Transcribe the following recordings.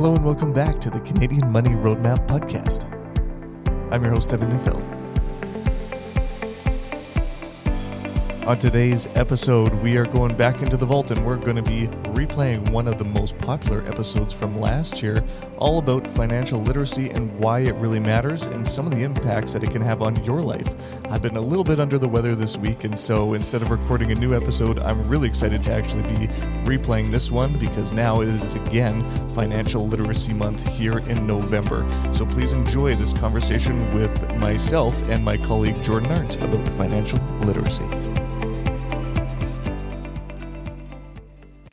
Hello and welcome back to the Canadian Money Roadmap podcast. I'm your host, Evan Neufeld. On today's episode, we are going back into the vault and we're going to be replaying one of the most popular episodes from last year, all about financial literacy and why it really matters and some of the impacts that it can have on your life. I've been a little bit under the weather this week, and so instead of recording a new episode, I'm really excited to actually be replaying this one because now it is again Financial Literacy Month here in November. So please enjoy this conversation with myself and my colleague Jordan Arndt about financial literacy.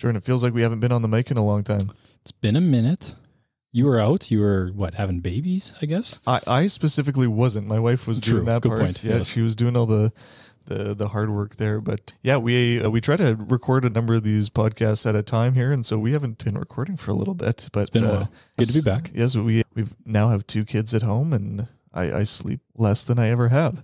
Jordan, it feels like we haven't been on the mic in a long time. It's been a minute. You were out. You were what having babies? I guess. I, I specifically wasn't. My wife was True. doing that Good part. point. Yeah, Yes. she was doing all the the the hard work there. But yeah, we uh, we try to record a number of these podcasts at a time here, and so we haven't been recording for a little bit. But it's been a uh, while. Good to be back. Yes, we we now have two kids at home, and I, I sleep less than I ever have.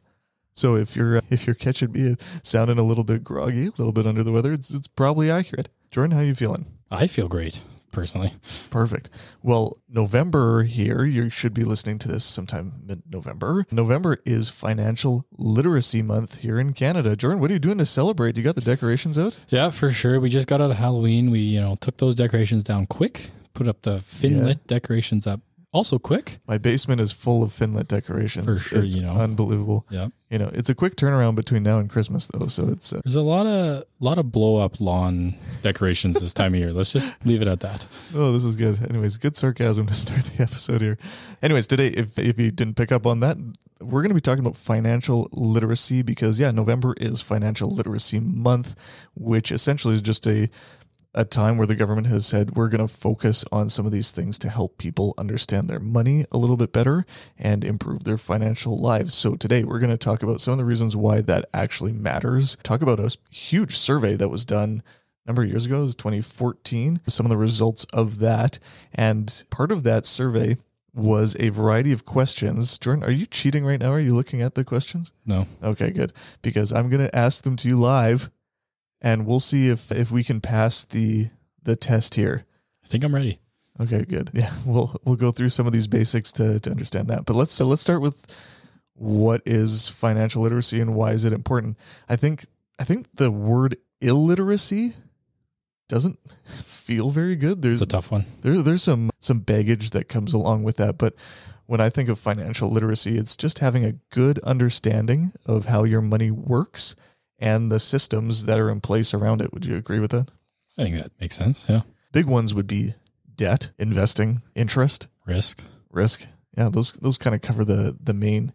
So if you're uh, if you're catching me sounding a little bit groggy, a little bit under the weather, it's it's probably accurate. Jordan, how you feeling? I feel great personally. Perfect. Well, November here, you should be listening to this sometime mid November. November is Financial Literacy Month here in Canada. Jordan, what are you doing to celebrate? You got the decorations out? Yeah, for sure. We just got out of Halloween. We you know took those decorations down quick. Put up the Finlit decorations up also quick. My basement is full of Finlit decorations. For sure, It's you know. unbelievable. Yeah. You know, it's a quick turnaround between now and Christmas, though. So it's uh, There's a lot of lot of blow up lawn decorations this time of year. Let's just leave it at that. oh, this is good. Anyways, good sarcasm to start the episode here. Anyways, today, if if you didn't pick up on that, we're going to be talking about financial literacy because yeah, November is Financial Literacy Month, which essentially is just a a time where the government has said we're going to focus on some of these things to help people understand their money a little bit better and improve their financial lives. So today we're going to talk about some of the reasons why that actually matters. Talk about a huge survey that was done a number of years ago, it was 2014, some of the results of that. And part of that survey was a variety of questions. Jordan, are you cheating right now? Are you looking at the questions? No. Okay, good. Because I'm going to ask them to you live and we'll see if if we can pass the the test here. I think I'm ready. Okay, good. Yeah, we'll we'll go through some of these basics to to understand that. But let's so let's start with what is financial literacy and why is it important? I think I think the word illiteracy doesn't feel very good. It's There's a tough one. there there's some some baggage that comes along with that, but when I think of financial literacy, it's just having a good understanding of how your money works and the systems that are in place around it. Would you agree with that? I think that makes sense. Yeah. Big ones would be debt, investing, interest, Risk. risk. Yeah, those those kind of cover the the main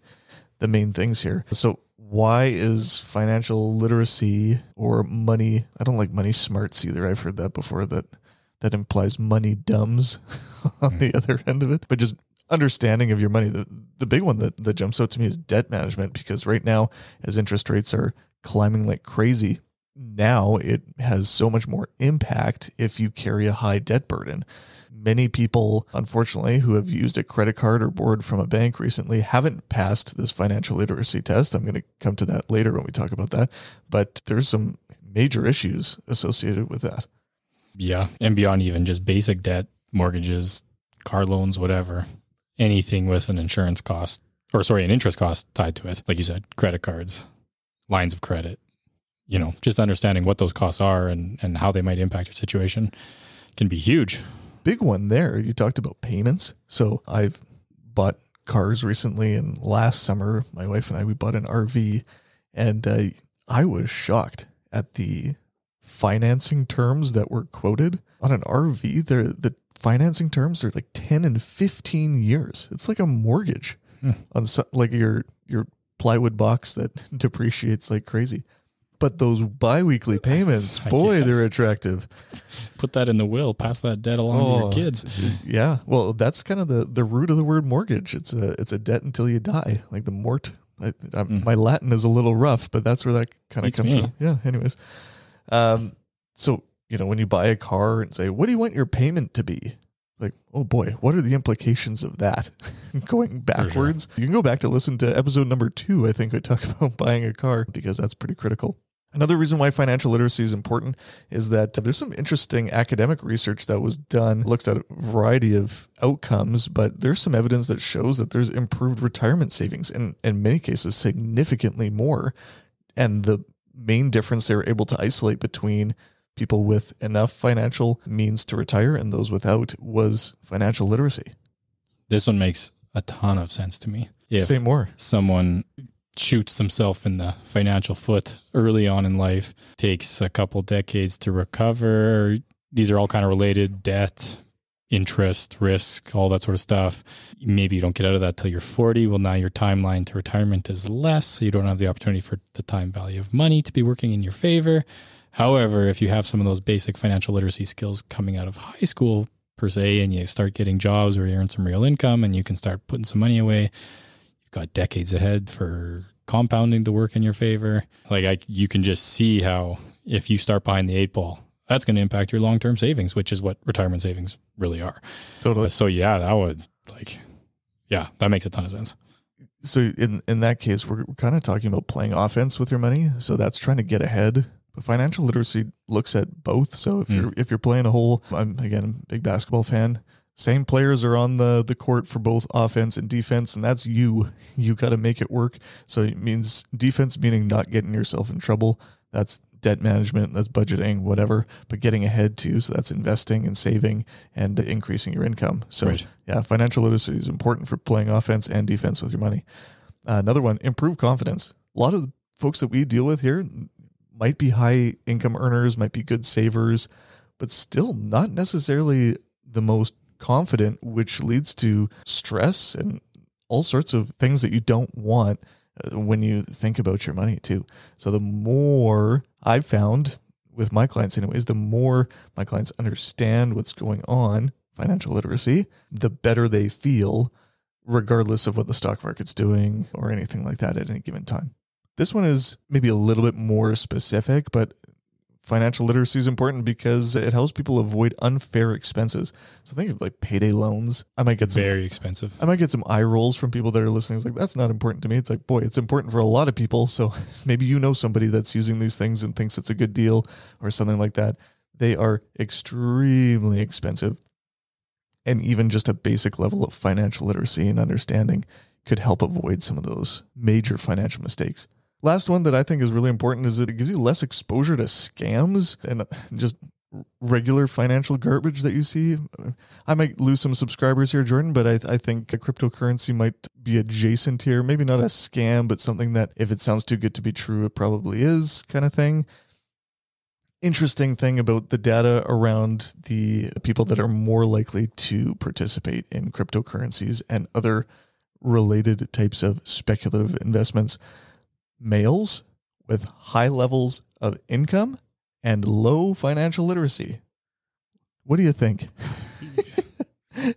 the main things here. So why is financial literacy or money I don't like money smarts either. I've heard that before that that implies money dumbs on the hmm. other end of it. But just understanding of your money. The the big one that, that jumps out to me is debt management because right now as interest rates are climbing like crazy, now it has so much more impact if you carry a high debt burden. Many people, unfortunately, who have used a credit card or borrowed from a bank recently haven't passed this financial literacy test. I'm going to come to that later when we talk about that. But there's some major issues associated with that. Yeah. And beyond even just basic debt, mortgages, car loans, whatever. Anything with an insurance cost or sorry, an interest cost tied to it. Like you said, credit cards, lines of credit. You know, just understanding what those costs are and, and how they might impact your situation can be huge. Big one there. You talked about payments. So I've bought cars recently, and last summer, my wife and I, we bought an RV, and uh, I was shocked at the financing terms that were quoted on an RV. They're, the financing terms are like 10 and 15 years. It's like a mortgage Hmm. on so, like your your plywood box that depreciates like crazy. But those biweekly payments, boy, guess. they're attractive. Put that in the will, pass that debt along to Oh, your kids. Yeah, well, that's kind of the the root of the word mortgage. It's a it's a debt until you die, like the mort. I, I, Mm. My Latin is a little rough, but that's where that kind of comes me. from. Yeah. Anyways, um, so you know when you buy a car and say, "What do you want your payment to be?" Like, oh boy, what are the implications of that? Going backwards, you can go back to listen to episode number two. I think we talk about buying a car because that's pretty critical. Another reason why financial literacy is important is that there's some interesting academic research that was done, looks at a variety of outcomes, but there's some evidence that shows that there's improved retirement savings and in many cases significantly more. And the main difference they were able to isolate between people with enough financial means to retire and those without was financial literacy. This one makes a ton of sense to me. If Say more. someone shoots themselves in the financial foot early on in life, takes a couple decades to recover. These are all kind of related debt, interest, risk, all that sort of stuff. Maybe you don't get out of that till you're 40. Well, now your timeline to retirement is less, so you don't have the opportunity for the time value of money to be working in your favor. However, if you have some of those basic financial literacy skills coming out of high school, per se, and you start getting jobs where you earn some real income and you can start putting some money away, you've got decades ahead for compounding to work in your favor. Like I, you can just see how if you start behind the eight ball, that's going to impact your long term savings, which is what retirement savings really are. Totally. Uh, so yeah, that would like, yeah, that makes a ton of sense. So in in that case, we're, we're kind of talking about playing offense with your money. So that's trying to get ahead. But financial literacy looks at both. So if Mm. you're if you're playing a whole, I'm again a big basketball fan. Same players are on the the court for both offense and defense, and that's you. You got to make it work. So it means defense meaning not getting yourself in trouble. That's debt management. That's budgeting, whatever. But getting ahead too. So that's investing and saving and increasing your income. So Right. yeah, financial literacy is important for playing offense and defense with your money. Uh, another one, improve confidence. A lot of the folks that we deal with here might be high income earners, might be good savers, but still not necessarily the most confident, which leads to stress and all sorts of things that you don't want uh, when you think about your money too. So the more I've found with my clients anyways, the more my clients understand what's going on, financial literacy, the better they feel regardless of what the stock market's doing or anything like that at any given time. This one is maybe a little bit more specific, but financial literacy is important because it helps people avoid unfair expenses. So think of like payday loans. I might get some Very expensive. I might get some eye rolls from people that are listening. It's like, that's not important to me. It's like, boy, it's important for a lot of people. So maybe you know somebody that's using these things and thinks it's a good deal or something like that. They are extremely expensive. And even just a basic level of financial literacy and understanding could help avoid some of those major financial mistakes. Last one that I think is really important is that it gives you less exposure to scams and just regular financial garbage that you see. I might lose some subscribers here, Jordan, but I, I think a cryptocurrency might be adjacent here. Maybe not a scam, but something that if it sounds too good to be true, it probably is kind of thing. Interesting thing about the data around the people that are more likely to participate in cryptocurrencies and other related types of speculative investments males with high levels of income and low financial literacy. What do you think?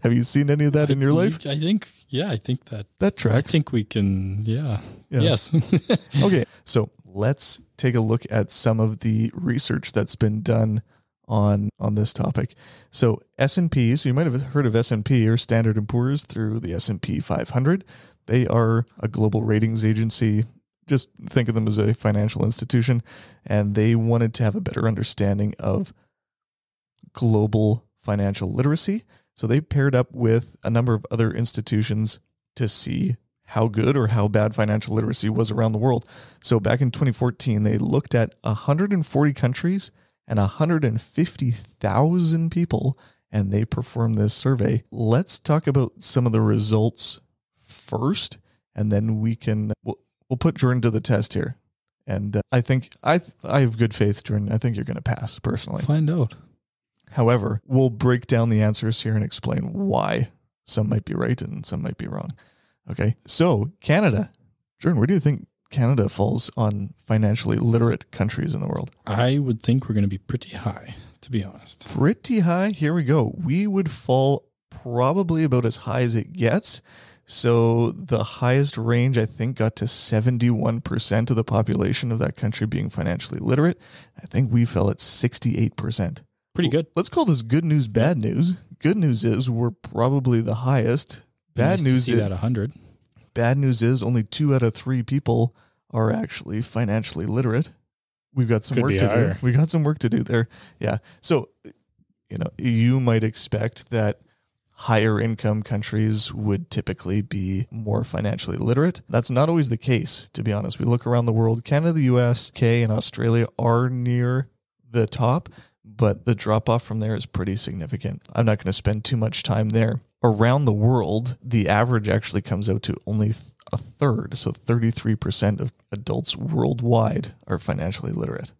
Have you seen any of that in your life? I think, yeah, I think that, That I tracks. think we can, yeah. Yeah. Yes. okay, so let's take a look at some of the research that's been done on on this topic. So S&P, so you might have heard of S&P or Standard & Poor's through the S&P 500. They are a global ratings agency. Just think of them as a financial institution and they wanted to have a better understanding of global financial literacy. So they paired up with a number of other institutions to see how good or how bad financial literacy was around the world. So back in 2014, they looked at 140 countries and 150,000 people and they performed this survey. Let's talk about some of the results first and then we can we'll put Jordan to the test here. And uh, I think I I have good faith, Jordan. I think you're going to pass personally. Find out. However, we'll break down the answers here and explain why some might be right and some might be wrong. Okay. So, Canada. Jordan, where do you think Canada falls on financially literate countries in the world? I would think we're going to be pretty high, to be honest. Pretty high. Here we go. We would fall probably about as high as it gets. So, the highest range, I think, got to 71% of the population of that country being financially literate. I think we fell at 68%. Pretty good. Let's call this good news, bad news. Good news is we're probably the highest. Bad Nice to news see is, that 100. bad news is only two out of three people are actually financially literate. we've got some Could work to higher. do. We got some work to do there. Yeah. So, you know, you might expect that higher income countries would typically be more financially literate. That's not always the case, to be honest. We look around the world, Canada, the US, UK, and Australia are near the top, but the drop off from there is pretty significant. I'm not going to spend too much time there. Around the world, the average actually comes out to only a third. So 33% of adults worldwide are financially literate.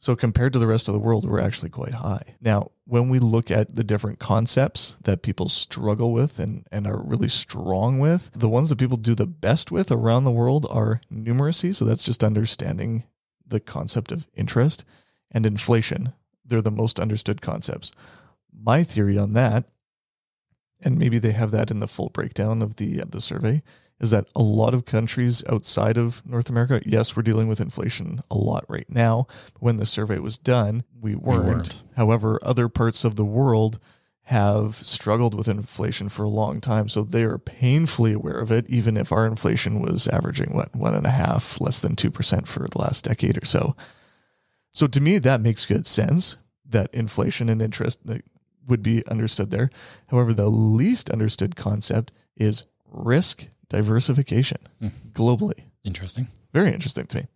So compared to the rest of the world, we're actually quite high. Now, when we look at the different concepts that people struggle with and, and are really strong with, the ones that people do the best with around the world are numeracy. So that's just understanding the concept of interest and inflation. They're the most understood concepts. My theory on that, and maybe they have that in the full breakdown of the of the survey, is that a lot of countries outside of North America, yes, we're dealing with inflation a lot right now. When the survey was done, we weren't. weren't. However, other parts of the world have struggled with inflation for a long time, so they are painfully aware of it. Even if our inflation was averaging what one and a half, less than two percent for the last decade or so. So to me, that makes good sense that inflation and interest uh, would be understood there. However, the least understood concept is risk diversification Hmm. globally. Interesting. Very interesting to me.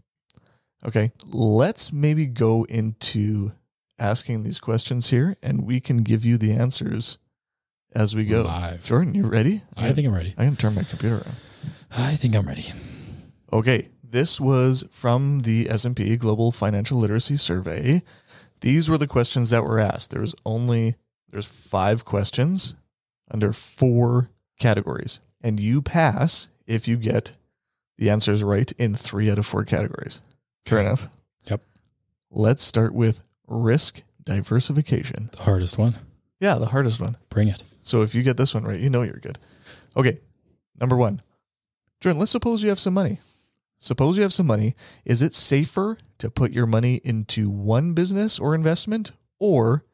Okay, let's maybe go into asking these questions here and we can give you the answers as we go. Live. Jordan, you ready? I think I'm ready. I can turn my computer around. I think I'm ready. Okay, this was from the S&P Global Financial Literacy Survey. These were the questions that were asked. There was only there's 5 questions under 4 categories. And you pass if you get the answers right in 3 out of 4 categories. Fair enough. Yep. Let's start with risk diversification. The hardest one. Yeah, the hardest one. Bring it. So if you get this one right, you know you're good. Okay, number one. Jordan, let's suppose you have some money. Suppose you have some money. Is it safer to put your money into one business or investment or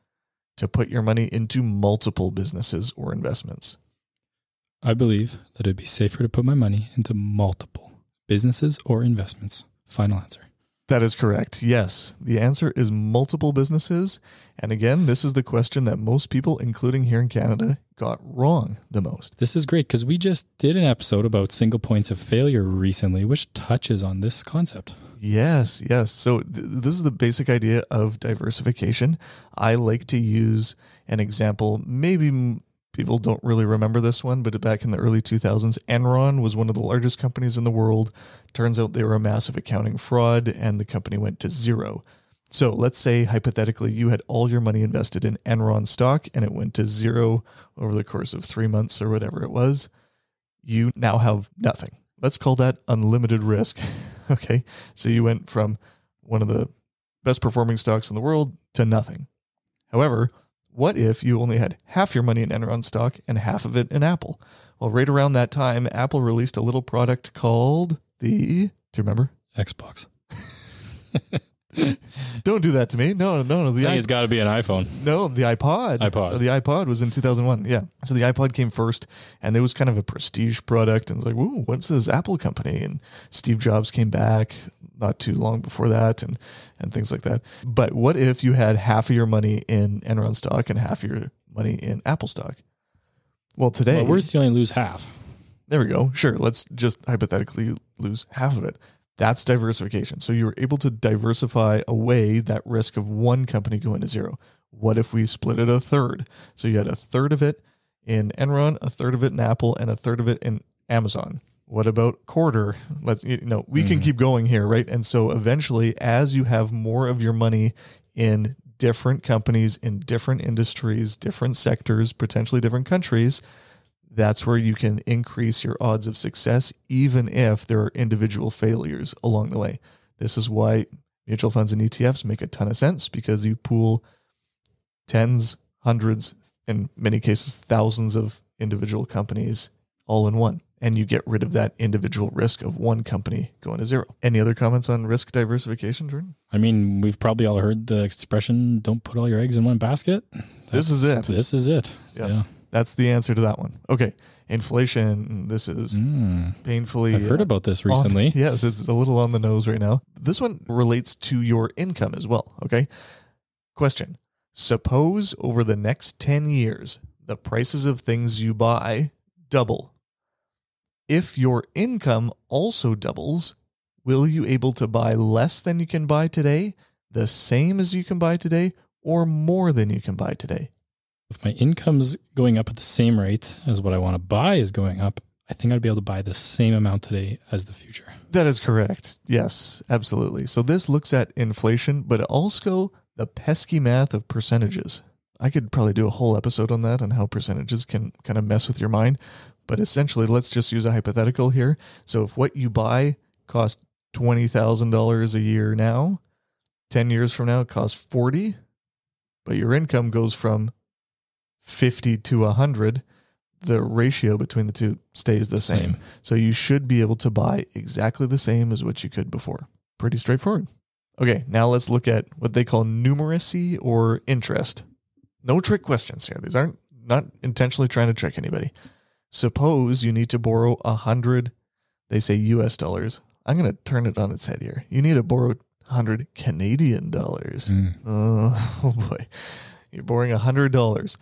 to put your money into multiple businesses or investments? I believe that it'd be safer to put my money into multiple businesses or investments. Final answer. That is correct. Yes. The answer is multiple businesses. And again, this is the question that most people, including here in Canada, got wrong the most. This is great because we just did an episode about single points of failure recently, which touches on this concept. Yes, yes. So th- this is the basic idea of diversification. I like to use an example. Maybe m- people don't really remember this one, but back in the early 2000s, Enron was one of the largest companies in the world. Turns out they were a massive accounting fraud and the company went to zero. So let's say hypothetically you had all your money invested in Enron stock and it went to zero over the course of three months or whatever it was. You now have nothing. Let's call that unlimited risk. okay. So you went from one of the best performing stocks in the world to nothing. However, what if you only had half your money in Enron stock and half of it in Apple? Well, right around that time, Apple released a little product called the. Do you remember? Xbox. Don't do that to me. No, no, no. The I it's got to be an iPhone. no, the iPod. iPod. The iPod was in 2001. Yeah. So the iPod came first, and it was kind of a prestige product. And it's like, whoa, what's this Apple company? And Steve Jobs came back not too long before that, and and things like that. But what if you had half of your money in Enron stock and half of your money in Apple stock? Well, today, Well, we're still only lose half. there we go. Sure. Let's just hypothetically lose half of it. That's diversification. So you were able to diversify away that risk of one company going to zero. What if we split it a third? So you had a third of it in Enron, a third of it in Apple, and a third of it in Amazon. What about quarter? Let's you know, we can Mhm. keep going here, right? And so eventually as you have more of your money in different companies in different industries, different sectors, potentially different countries, that's where you can increase your odds of success, even if there are individual failures along the way. This is why mutual funds and ETFs make a ton of sense because you pool tens, hundreds, in many cases, thousands of individual companies all in one. And you get rid of that individual risk of one company going to zero. Any other comments on risk diversification, Jordan? I mean, we've probably all heard the expression "Don't put all your eggs in one basket." This is it. This is it. Yeah. Yeah. That's the answer to that one. Okay. Inflation. This is Mm. painfully. I've heard uh, about this on- recently. yes, it's a little on the nose right now. This one relates to your income as well. Okay. Question Suppose over the next 10 years, the prices of things you buy double. If your income also doubles, will you able to buy less than you can buy today, the same as you can buy today, or more than you can buy today? If my income's going up at the same rate as what I want to buy is going up, I think I'd be able to buy the same amount today as the future. That is correct. Yes, absolutely. So this looks at inflation, but also the pesky math of percentages. I could probably do a whole episode on that and how percentages can kind of mess with your mind. But essentially, let's just use a hypothetical here. So if what you buy costs $20,000 a year now, 10 years from now it costs 40, but your income goes from 50 to 100, the ratio between the two stays the same. So you should be able to buy exactly the same as what you could before. Pretty straightforward. Okay, now let's look at what they call numeracy or interest. No trick questions here. These aren't not intentionally trying to trick anybody. Suppose you need to borrow a hundred, they say US dollars. I'm gonna turn it on its head here. You need to borrow hundred Canadian dollars. Mm. Oh, oh boy. You're borrowing a $100.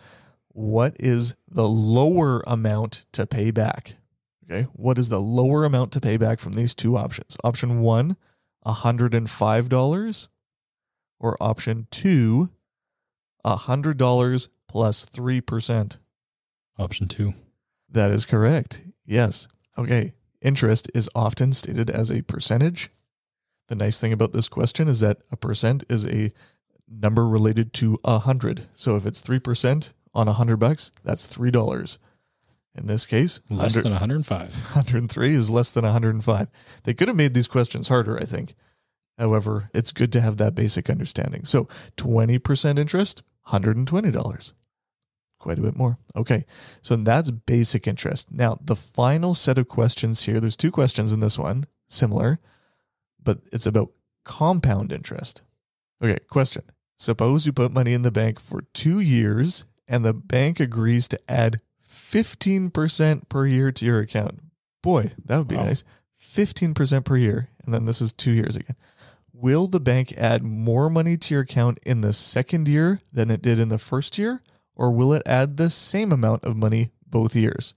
What is the lower amount to pay back? Okay. What is the lower amount to pay back from these two options? Option one, a $105. Or option two, a $100 plus 3%. Option two. That is correct. Yes. Okay. Interest is often stated as a percentage. The nice thing about this question is that a percent is a number related to a hundred. So if it's three percent on a hundred bucks, that's three dollars. In this case, Less 100 than 105. 103 is less than 105. They could have made these questions harder, I think. However, it's good to have that basic understanding. So 20% interest, $120. Quite a bit more. Okay. So that's basic interest. Now, the final set of questions here, there's two questions in this one, similar, but it's about compound interest. Okay. Question Suppose you put money in the bank for two years and the bank agrees to add 15% per year to your account. Boy, that would be Wow. nice. 15% per year. And then this is two years again. Will the bank add more money to your account in the second year than it did in the first year? Or will it add the same amount of money both years?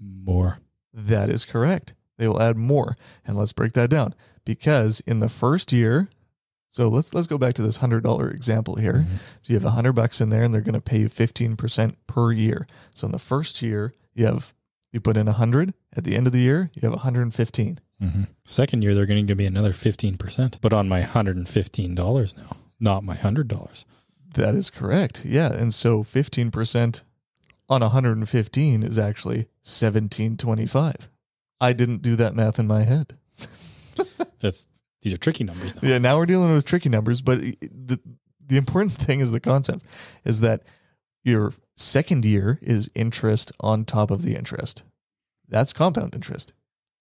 More. That is correct. They will add more. And let's break that down. Because in the first year, so let's let's go back to this hundred dollar example here. Mhm. So you have a hundred bucks in there and they're gonna pay you fifteen percent per year. So in the first year, you have you put in a hundred, at the end of the year, you have 115. Mhm. Second year, they're going to give me another 15%, but on my $115 now, not my $100. That is correct. Yeah. And so 15% on 115 is actually 1725. I didn't do that math in my head. That's These are tricky numbers now. Yeah, now we're dealing with tricky numbers, but the the important thing is the concept is that your second year is interest on top of the interest. That's compound interest.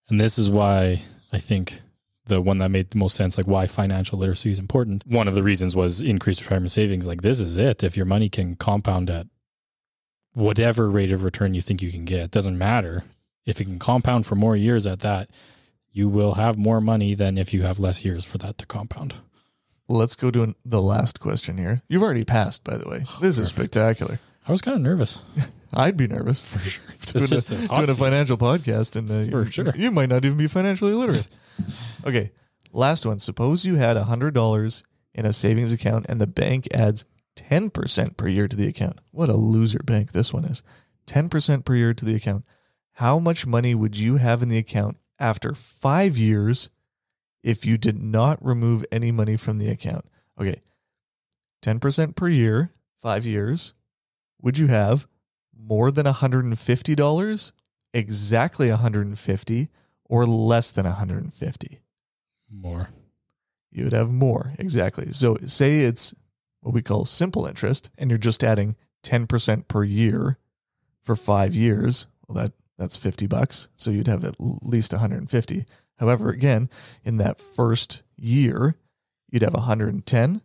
And this is why I think the one that made the most sense, like why financial literacy is important. One of the reasons was increased retirement savings. Like this is it. If your money can compound at whatever rate of return you think you can get, doesn't matter. If it can compound for more years at that, you will have more money than if you have less years for that to compound. Let's go to an, the last question here. You've already passed, by the way. This is spectacular. I was kind of nervous I'd be nervous for sure. doing, a, doing a financial podcast, and uh, For you, sure. you might not even be financially literate. okay, last one. Suppose you had hundred dollars in a savings account, and the bank adds ten percent per year to the account. What a loser bank this one is. Ten percent per year to the account. How much money would you have in the account after five years if you did not remove any money from the account? Okay, ten percent per year, five years. Would you have more than $150, exactly 150, or less than 150? More. You would have more, exactly. So say it's what we call simple interest, and you're just adding 10% per year for five years. Well, that that's 50 bucks. So you'd have at least 150. However, again, in that first year, you'd have 110,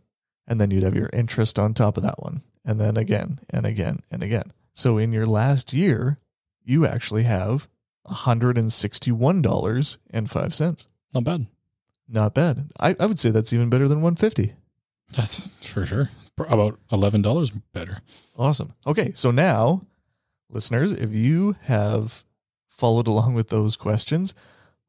and then you'd have your interest on top of that one. And then again and again and again. So in your last year, you actually have $161.05. Not bad. Not bad. I, I would say that's even better than 150. That's for sure. About eleven dollars better. Awesome. Okay, so now, listeners, if you have followed along with those questions,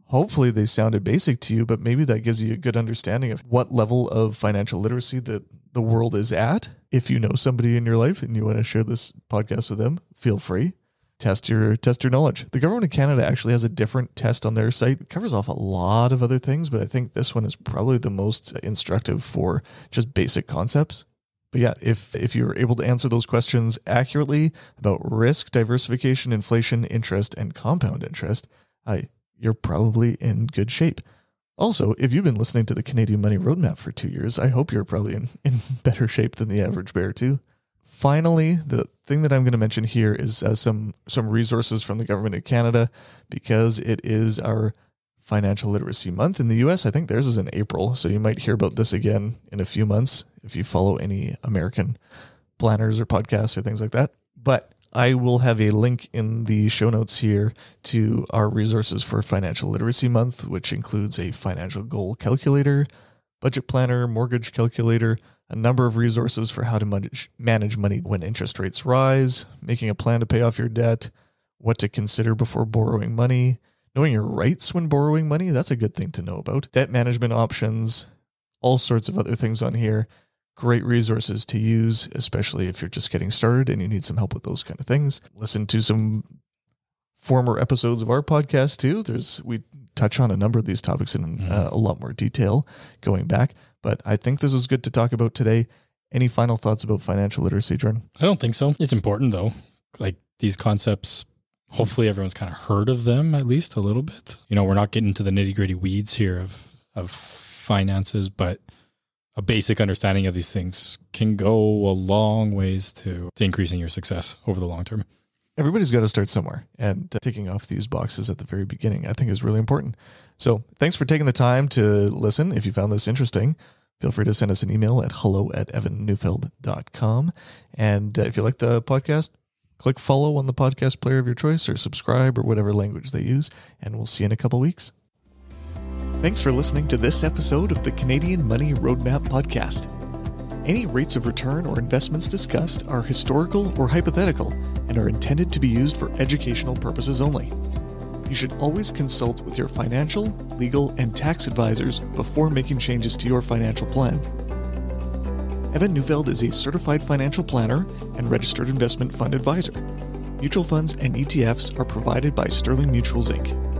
hopefully they sounded basic to you, but maybe that gives you a good understanding of what level of financial literacy that the world is at. If you know somebody in your life and you want to share this podcast with them, feel free. Test your test your knowledge. The government of Canada actually has a different test on their site. It covers off a lot of other things, but I think this one is probably the most instructive for just basic concepts. But yeah, if if you're able to answer those questions accurately about risk, diversification, inflation, interest, and compound interest, I you're probably in good shape. Also, if you've been listening to the Canadian Money Roadmap for two years, I hope you're probably in, in better shape than the average bear too. Finally, the thing that I'm going to mention here is uh, some some resources from the government of Canada because it is our financial literacy month in the US. I think theirs is in April, so you might hear about this again in a few months if you follow any American planners or podcasts or things like that. But I will have a link in the show notes here to our resources for Financial Literacy Month, which includes a financial goal calculator, budget planner, mortgage calculator, a number of resources for how to manage, manage money when interest rates rise, making a plan to pay off your debt, what to consider before borrowing money, knowing your rights when borrowing money. That's a good thing to know about. Debt management options, all sorts of other things on here. Great resources to use, especially if you're just getting started and you need some help with those kind of things. Listen to some former episodes of our podcast too. There's we touch on a number of these topics in uh, a lot more detail going back, but I think this is good to talk about today. Any final thoughts about financial literacy, Jordan? I don't think so. It's important though. Like these concepts, hopefully everyone's kind of heard of them at least a little bit. You know, we're not getting into the nitty gritty weeds here of of finances, but a basic understanding of these things can go a long ways to, to increasing your success over the long term. Everybody's got to start somewhere, and uh, ticking off these boxes at the very beginning, I think, is really important. So, thanks for taking the time to listen. If you found this interesting, feel free to send us an email at hello at evanneufeld.com. And uh, if you like the podcast, click follow on the podcast player of your choice or subscribe or whatever language they use, and we'll see you in a couple weeks. Thanks for listening to this episode of the Canadian Money Roadmap Podcast. Any rates of return or investments discussed are historical or hypothetical and are intended to be used for educational purposes only. You should always consult with your financial, legal, and tax advisors before making changes to your financial plan. Evan Neufeld is a certified financial planner and registered investment fund advisor. Mutual funds and ETFs are provided by Sterling Mutuals Inc.